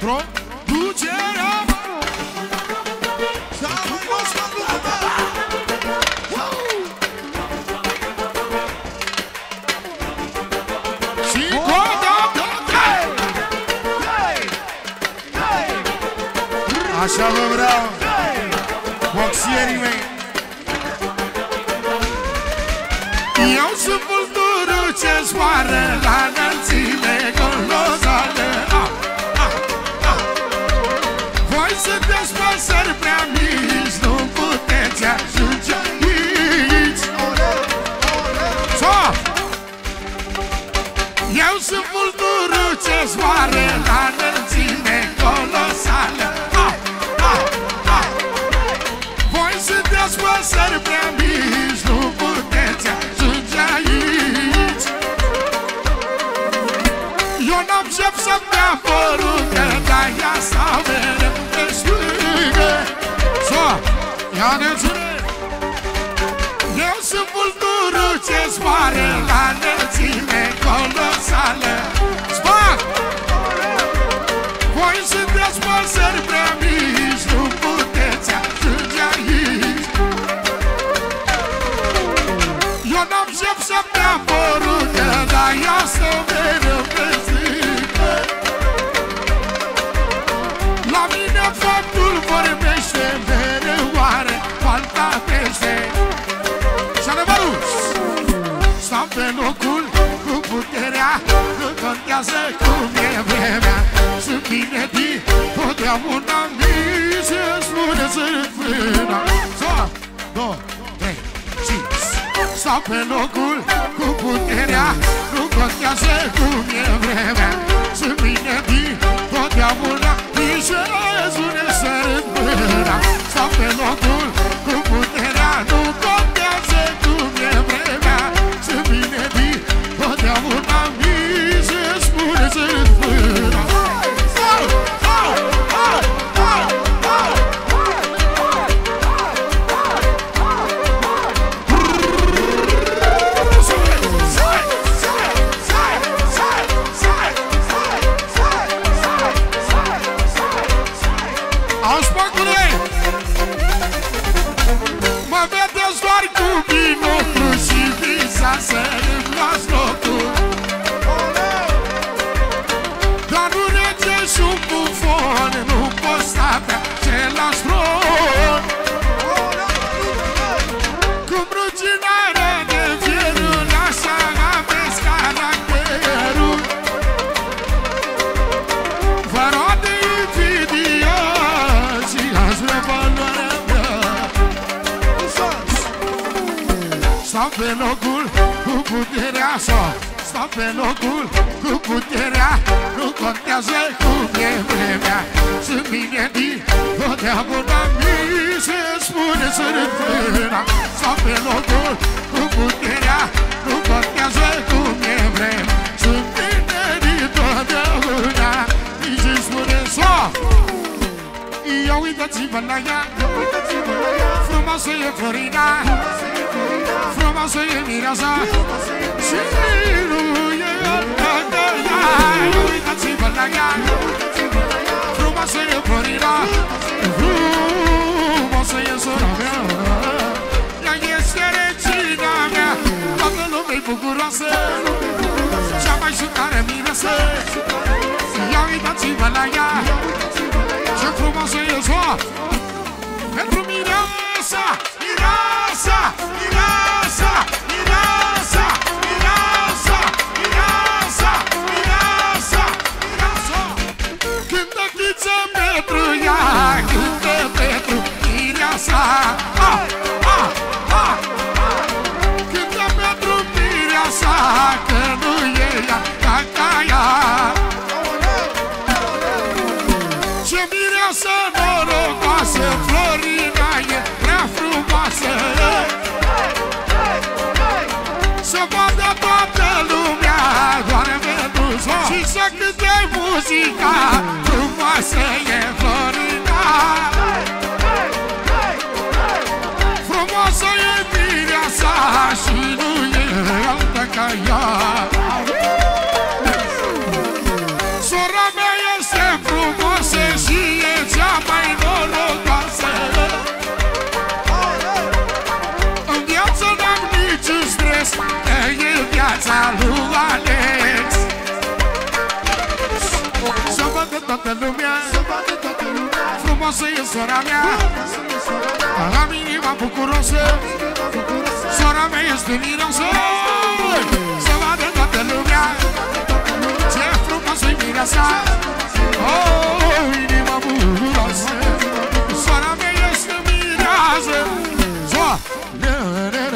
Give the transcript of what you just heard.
Producerea Să mai jos ca lumea. Și coda Așa vă vreau. Boxierii mei. Eu sunt vulturul ce zboară la înălțime zboară la înălțime colosală. Ah, ah, ah. Voi sunteți păsări prea mici, nu puteți ajunge aici. Eu n-am șef să-mi ia porucă, dar ea s-a mereu pe stângă So, ia ne Eu sunt vulturul locul cu puterea Nu contează cum e vremea. Sunt bine din totdeauna mi se spune să frâna So, două, trei, cinci. Stau pe locul cu puterea Nu contează cum e vremea. Sunt bine din totdeauna mi se spune să frâna Stau pe locul visa să îmi luați locul Dar nu rege și un bufon Nu pot sta pe același tron. Cum ruginare de fierul Așa aveți caracterul Vă roade invidioși Azi vrea valoarea mea. Stau pe locul cu puterea sa Stau pe locul cu puterea. Nu contează cum e vremea. Sunt bine din totdeauna mi se spune să rămână Stau pe locul cu puterea. Nu contează cum e vremea. Sunt bine din totdeauna Mi se spune să Ia uitați-vă la ea. Frumoasă e Florina Frumoasă e Mireasa. Și nu e alta de ea. Ia uitați-vă la ea. Frumoasă e Florina. Frumoasă e sora mea. Ea este regina mea. Toată lumea-i bucuroasă. Cea mai șucare mireasă. Ia uitați-vă la ea. Ce frumoasă e ziua. Pentru mireasa Mireasa Mireasa toată lumea Doar pentru zon Și să cânte muzica Frumoasă e Florina Frumoasă e mireasa Și nu e altă ca ea toată lumea. Să vadă toată lumea. Frumoasă e sora mea. Am inima bucuroasă. Sora mea este miroasă. Să vadă toată lumea. Ce frumoasă e mireasa. Oh, inima bucuroasă. Sora mea este mireasă. Soare